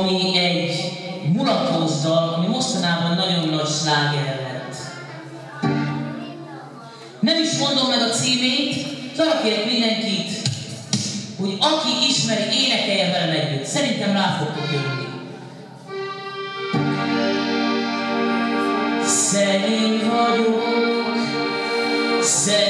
ami egy mulatózzal, ami mostanában nagyon nagy sláger lett. Nem is mondom meg a címét, arra kérek mindenkit, hogy aki ismeri, énekelje velem együtt. Szerintem rá fogtok jönni. Szegény vagyok, szegény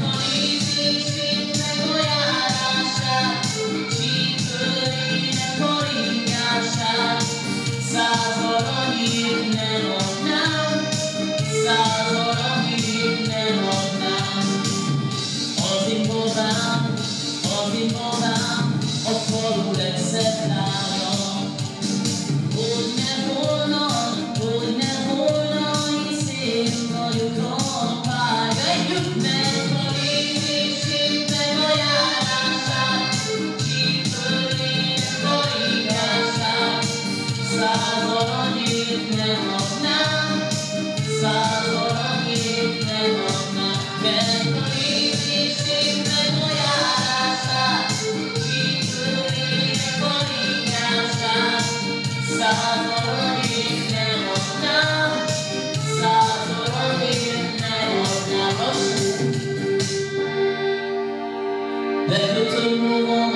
you gone by, new man. to move.